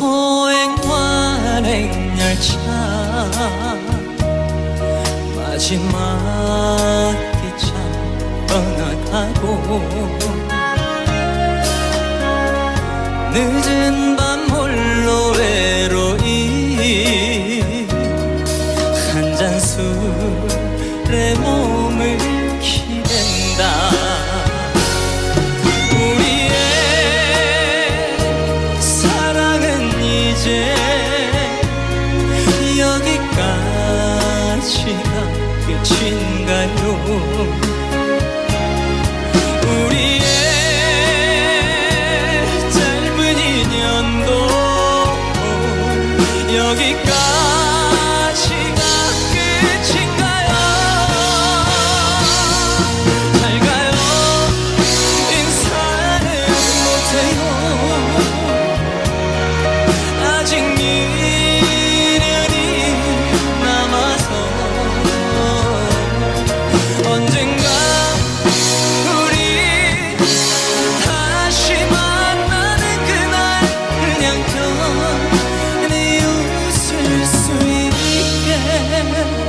소행 완행 열차. 마지막 기차 떠나가고 늦은 밤 홀로 외로이 한잔 술에 모 이제 여기까지가 끝인가요? 우리의 짧은 인연도 여기까지가 women.